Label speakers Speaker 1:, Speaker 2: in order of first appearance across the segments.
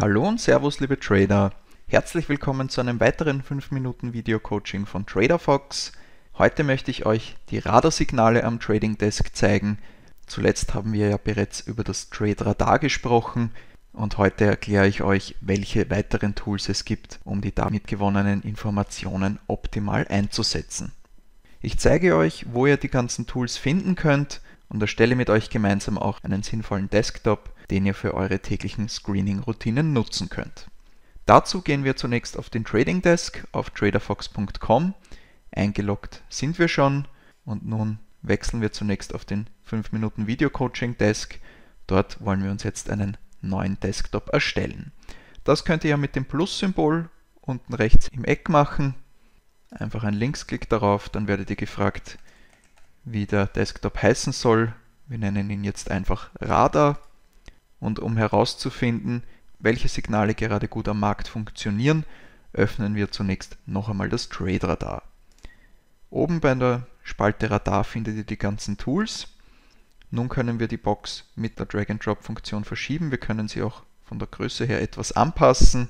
Speaker 1: Hallo und Servus liebe Trader. Herzlich willkommen zu einem weiteren 5 Minuten Video Coaching von TraderFox. Heute möchte ich euch die Radarsignale am Trading Desk zeigen. Zuletzt haben wir ja bereits über das Trade Radar gesprochen und heute erkläre ich euch, welche weiteren Tools es gibt, um die damit gewonnenen Informationen optimal einzusetzen. Ich zeige euch, wo ihr die ganzen Tools finden könnt und erstelle mit euch gemeinsam auch einen sinnvollen Desktop, den ihr für eure täglichen Screening-Routinen nutzen könnt. Dazu gehen wir zunächst auf den Trading Desk auf traderfox.com. Eingeloggt sind wir schon und nun wechseln wir zunächst auf den 5 Minuten Video Coaching Desk. Dort wollen wir uns jetzt einen neuen Desktop erstellen. Das könnt ihr ja mit dem Plus-Symbol unten rechts im Eck machen. Einfach einen Linksklick darauf, dann werdet ihr gefragt, wie der Desktop heißen soll. Wir nennen ihn jetzt einfach Radar und um herauszufinden, welche Signale gerade gut am Markt funktionieren, öffnen wir zunächst noch einmal das Trade Radar. Oben bei der Spalte Radar findet ihr die ganzen Tools. Nun können wir die Box mit der Drag-and-Drop-Funktion verschieben. Wir können sie auch von der Größe her etwas anpassen.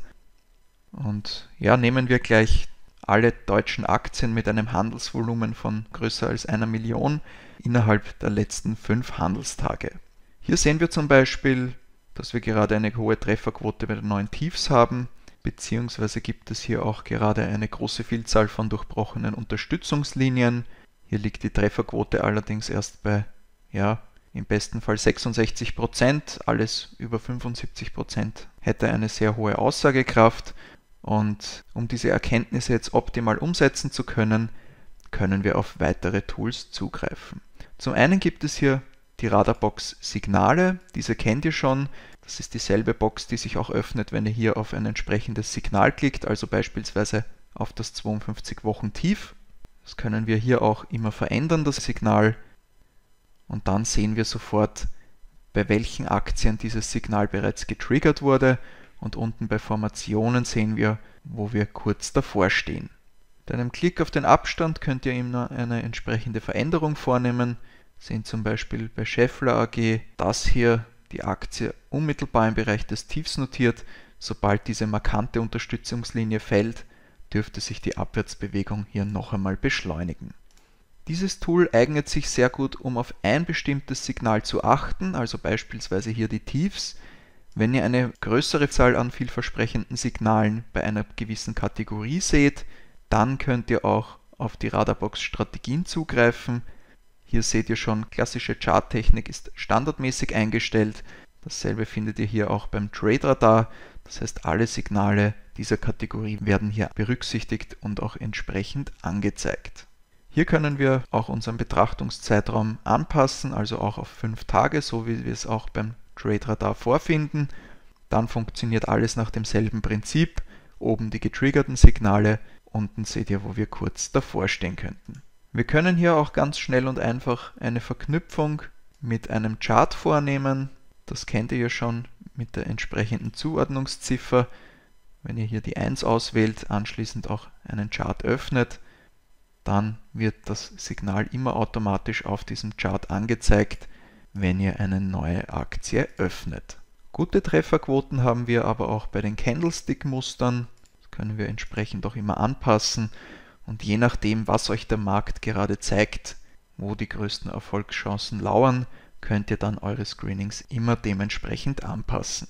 Speaker 1: Und ja, nehmen wir gleich alle deutschen Aktien mit einem Handelsvolumen von größer als einer Million innerhalb der letzten fünf Handelstage. Hier sehen wir zum Beispiel dass wir gerade eine hohe Trefferquote bei den neuen Tiefs haben, beziehungsweise gibt es hier auch gerade eine große Vielzahl von durchbrochenen Unterstützungslinien. Hier liegt die Trefferquote allerdings erst bei, ja, im besten Fall 66 Prozent, alles über 75 Prozent hätte eine sehr hohe Aussagekraft. Und um diese Erkenntnisse jetzt optimal umsetzen zu können, können wir auf weitere Tools zugreifen. Zum einen gibt es hier die Radarbox Signale, diese kennt ihr schon. Das ist dieselbe Box, die sich auch öffnet, wenn ihr hier auf ein entsprechendes Signal klickt, also beispielsweise auf das 52 Wochen Tief. Das können wir hier auch immer verändern, das Signal. Und dann sehen wir sofort, bei welchen Aktien dieses Signal bereits getriggert wurde. Und unten bei Formationen sehen wir, wo wir kurz davor stehen. Mit einem Klick auf den Abstand könnt ihr immer eine entsprechende Veränderung vornehmen sehen zum Beispiel bei Scheffler AG, dass hier die Aktie unmittelbar im Bereich des Tiefs notiert. Sobald diese markante Unterstützungslinie fällt, dürfte sich die Abwärtsbewegung hier noch einmal beschleunigen. Dieses Tool eignet sich sehr gut, um auf ein bestimmtes Signal zu achten, also beispielsweise hier die Tiefs. Wenn ihr eine größere Zahl an vielversprechenden Signalen bei einer gewissen Kategorie seht, dann könnt ihr auch auf die Radarbox Strategien zugreifen, hier seht ihr schon, klassische Charttechnik ist standardmäßig eingestellt. Dasselbe findet ihr hier auch beim Trade Radar. Das heißt, alle Signale dieser Kategorie werden hier berücksichtigt und auch entsprechend angezeigt. Hier können wir auch unseren Betrachtungszeitraum anpassen, also auch auf 5 Tage, so wie wir es auch beim Trade Radar vorfinden. Dann funktioniert alles nach demselben Prinzip. Oben die getriggerten Signale, unten seht ihr, wo wir kurz davor stehen könnten. Wir können hier auch ganz schnell und einfach eine Verknüpfung mit einem Chart vornehmen. Das kennt ihr ja schon mit der entsprechenden Zuordnungsziffer. Wenn ihr hier die 1 auswählt, anschließend auch einen Chart öffnet, dann wird das Signal immer automatisch auf diesem Chart angezeigt, wenn ihr eine neue Aktie öffnet. Gute Trefferquoten haben wir aber auch bei den Candlestick-Mustern. Das können wir entsprechend auch immer anpassen. Und je nachdem, was euch der Markt gerade zeigt, wo die größten Erfolgschancen lauern, könnt ihr dann eure Screenings immer dementsprechend anpassen.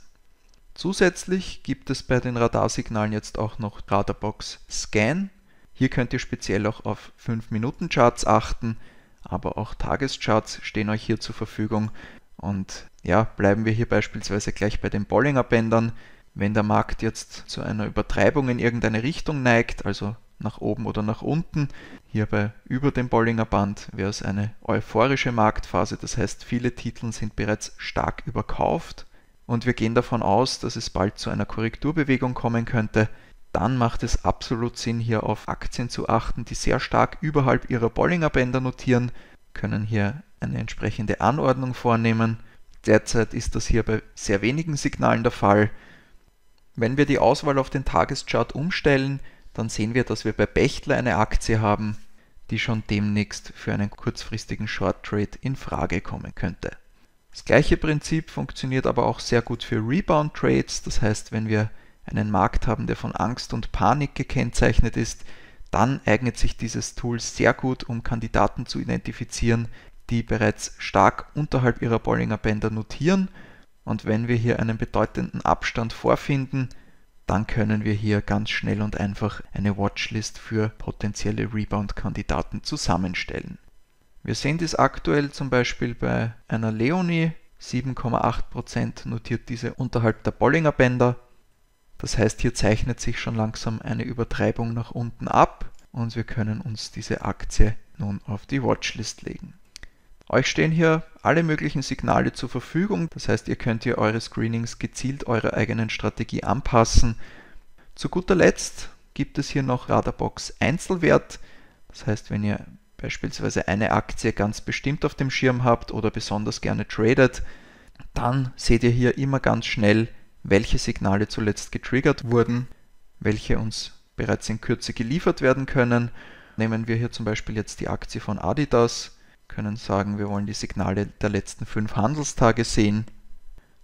Speaker 1: Zusätzlich gibt es bei den Radarsignalen jetzt auch noch Radarbox Scan. Hier könnt ihr speziell auch auf 5-Minuten-Charts achten, aber auch Tagescharts stehen euch hier zur Verfügung. Und ja, bleiben wir hier beispielsweise gleich bei den Bollinger Bändern. Wenn der Markt jetzt zu einer Übertreibung in irgendeine Richtung neigt, also nach oben oder nach unten. Hierbei über dem Bollinger Band wäre es eine euphorische Marktphase, das heißt viele Titel sind bereits stark überkauft und wir gehen davon aus, dass es bald zu einer Korrekturbewegung kommen könnte. Dann macht es absolut Sinn, hier auf Aktien zu achten, die sehr stark überhalb ihrer Bollinger Bänder notieren, können hier eine entsprechende Anordnung vornehmen. Derzeit ist das hier bei sehr wenigen Signalen der Fall. Wenn wir die Auswahl auf den Tageschart umstellen, dann sehen wir, dass wir bei Bechtler eine Aktie haben, die schon demnächst für einen kurzfristigen Short Trade in Frage kommen könnte. Das gleiche Prinzip funktioniert aber auch sehr gut für Rebound Trades, das heißt, wenn wir einen Markt haben, der von Angst und Panik gekennzeichnet ist, dann eignet sich dieses Tool sehr gut, um Kandidaten zu identifizieren, die bereits stark unterhalb ihrer Bollinger Bänder notieren. Und wenn wir hier einen bedeutenden Abstand vorfinden, dann können wir hier ganz schnell und einfach eine Watchlist für potenzielle Rebound-Kandidaten zusammenstellen. Wir sehen dies aktuell zum Beispiel bei einer Leonie. 7,8% notiert diese unterhalb der Bollinger Bänder. Das heißt, hier zeichnet sich schon langsam eine Übertreibung nach unten ab und wir können uns diese Aktie nun auf die Watchlist legen. Euch stehen hier alle möglichen Signale zur Verfügung, das heißt, ihr könnt hier eure Screenings gezielt eurer eigenen Strategie anpassen. Zu guter Letzt gibt es hier noch Radarbox Einzelwert, das heißt, wenn ihr beispielsweise eine Aktie ganz bestimmt auf dem Schirm habt oder besonders gerne tradet, dann seht ihr hier immer ganz schnell, welche Signale zuletzt getriggert wurden, welche uns bereits in Kürze geliefert werden können. Nehmen wir hier zum Beispiel jetzt die Aktie von Adidas, können sagen, wir wollen die Signale der letzten fünf Handelstage sehen.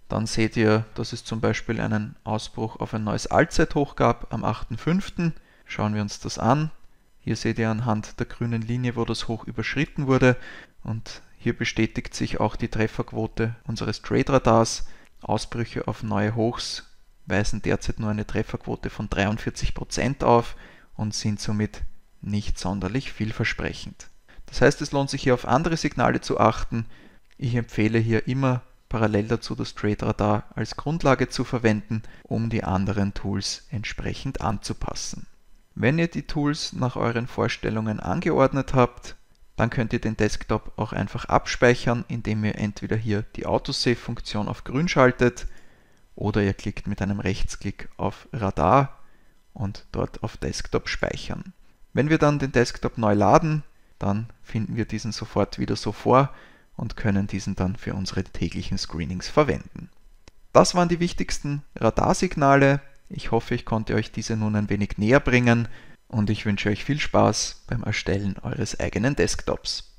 Speaker 1: Dann seht ihr, dass es zum Beispiel einen Ausbruch auf ein neues Allzeithoch gab am 8.5. Schauen wir uns das an. Hier seht ihr anhand der grünen Linie, wo das Hoch überschritten wurde und hier bestätigt sich auch die Trefferquote unseres Trade Radars. Ausbrüche auf neue Hochs weisen derzeit nur eine Trefferquote von 43% auf und sind somit nicht sonderlich vielversprechend. Das heißt, es lohnt sich hier auf andere Signale zu achten. Ich empfehle hier immer parallel dazu das Trade Radar als Grundlage zu verwenden, um die anderen Tools entsprechend anzupassen. Wenn ihr die Tools nach euren Vorstellungen angeordnet habt, dann könnt ihr den Desktop auch einfach abspeichern, indem ihr entweder hier die Autosave-Funktion auf grün schaltet oder ihr klickt mit einem Rechtsklick auf Radar und dort auf Desktop speichern. Wenn wir dann den Desktop neu laden, dann finden wir diesen sofort wieder so vor und können diesen dann für unsere täglichen Screenings verwenden. Das waren die wichtigsten Radarsignale. Ich hoffe, ich konnte euch diese nun ein wenig näher bringen und ich wünsche euch viel Spaß beim Erstellen eures eigenen Desktops.